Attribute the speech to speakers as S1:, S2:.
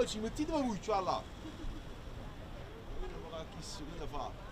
S1: Oggi mettete la cuccia là. Che chi si fa.